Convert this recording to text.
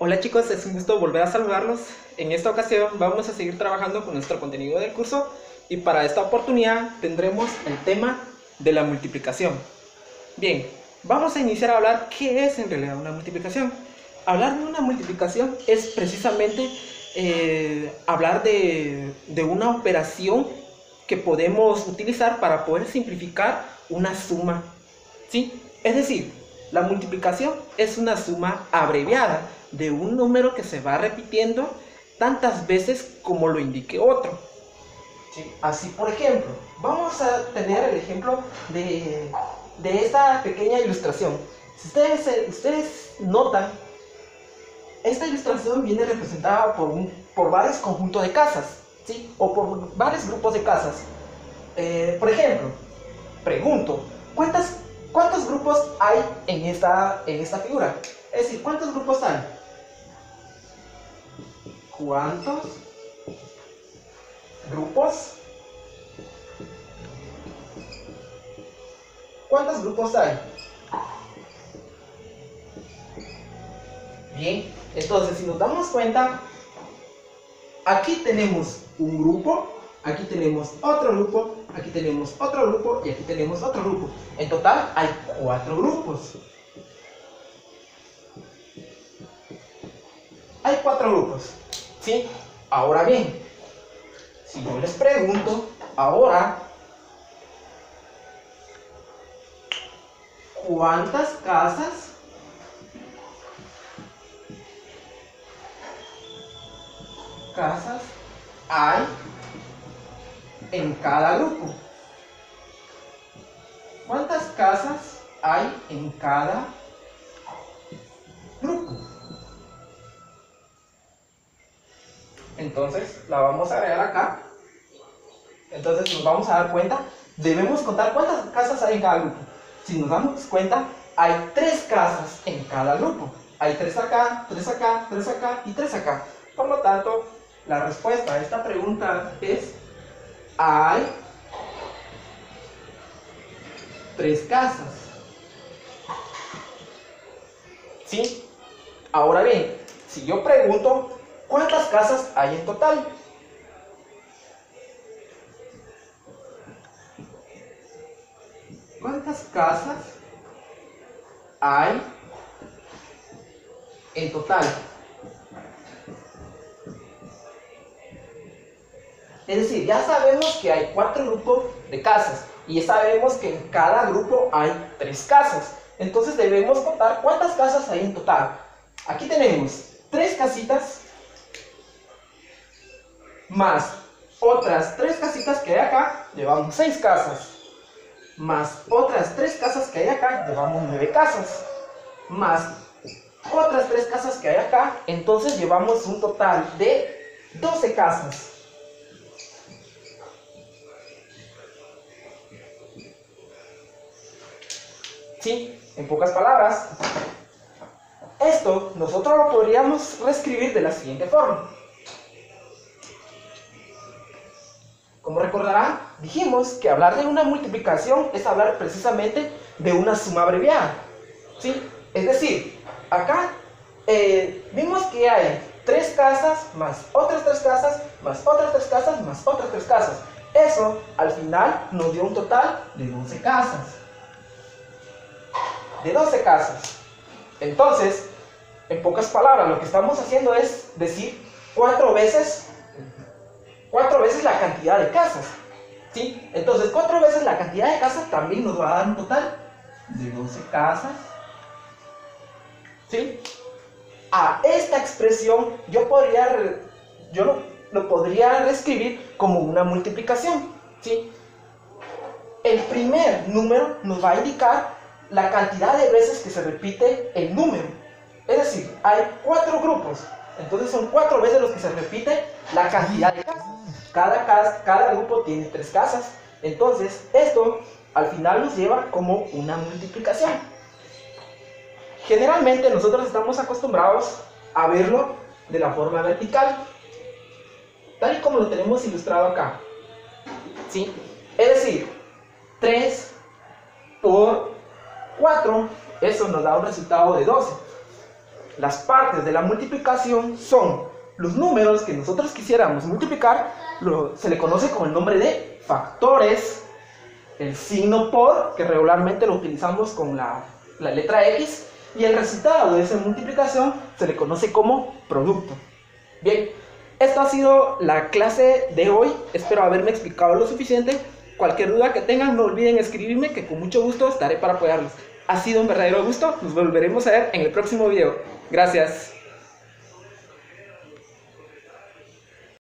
Hola chicos, es un gusto volver a saludarlos. En esta ocasión vamos a seguir trabajando con nuestro contenido del curso y para esta oportunidad tendremos el tema de la multiplicación. Bien, vamos a iniciar a hablar qué es en realidad una multiplicación. Hablar de una multiplicación es precisamente eh, hablar de, de una operación que podemos utilizar para poder simplificar una suma. ¿Sí? Es decir, la multiplicación es una suma abreviada de un número que se va repitiendo tantas veces como lo indique otro. Así, por ejemplo, vamos a tener el ejemplo de, de esta pequeña ilustración. Si ustedes, ustedes notan, esta ilustración viene representada por, un, por varios conjuntos de casas, ¿sí? o por varios grupos de casas. Eh, por ejemplo, pregunto, ¿cuántas, ¿cuántos grupos hay en esta, en esta figura? Es decir, ¿cuántos grupos hay? ¿Cuántos grupos? ¿Cuántos grupos hay? Bien, entonces si nos damos cuenta, aquí tenemos un grupo, aquí tenemos otro grupo, aquí tenemos otro grupo y aquí tenemos otro grupo. En total hay cuatro grupos. Hay cuatro grupos. ¿Sí? Ahora bien, si yo les pregunto, ahora, ¿cuántas casas casas hay en cada grupo? Casas hay en cada grupo? Entonces la vamos a agregar acá. Entonces nos vamos a dar cuenta, debemos contar cuántas casas hay en cada grupo. Si nos damos cuenta, hay tres casas en cada grupo. Hay tres acá, tres acá, tres acá y tres acá. Por lo tanto, la respuesta a esta pregunta es, hay tres casas. ¿Sí? Ahora bien, si yo pregunto, ¿Cuántas casas hay en total? ¿Cuántas casas hay en total? Es decir, ya sabemos que hay cuatro grupos de casas y sabemos que en cada grupo hay tres casas. Entonces debemos contar cuántas casas hay en total. Aquí tenemos tres casitas más otras tres casitas que hay acá, llevamos seis casas. Más otras tres casas que hay acá, llevamos nueve casas. Más otras tres casas que hay acá, entonces llevamos un total de 12 casas. Sí, en pocas palabras, esto nosotros lo podríamos reescribir de la siguiente forma. Como recordarán, dijimos que hablar de una multiplicación es hablar precisamente de una suma abreviada. ¿sí? Es decir, acá eh, vimos que hay tres casas más otras tres casas más otras tres casas más otras tres casas. Eso al final nos dio un total de 12 casas. De 12 casas. Entonces, en pocas palabras, lo que estamos haciendo es decir cuatro veces cuatro veces la cantidad de casas. ¿Sí? Entonces, cuatro veces la cantidad de casas también nos va a dar un total de 12 casas. ¿Sí? A esta expresión yo podría, yo lo, podría reescribir como una multiplicación. ¿Sí? El primer número nos va a indicar la cantidad de veces que se repite el número. Es decir, hay cuatro grupos. Entonces son cuatro veces los que se repite la cantidad de casas. Cada, grupo tiene tres casas. Entonces, esto al final nos lleva como una multiplicación. Generalmente nosotros estamos acostumbrados a verlo de la forma vertical, tal y como lo tenemos ilustrado acá. ¿Sí? Es decir, 3 por 4, eso nos da un resultado de 12. las partes de la multiplicación son los números que nosotros quisiéramos multiplicar, se le conoce con el nombre de factores, el signo por, que regularmente lo utilizamos con la, la letra X, y el resultado de esa multiplicación se le conoce como producto. Bien, esta ha sido la clase de hoy, espero haberme explicado lo suficiente. Cualquier duda que tengan, no olviden escribirme, que con mucho gusto estaré para apoyarlos. Ha sido un verdadero gusto, nos volveremos a ver en el próximo video. Gracias.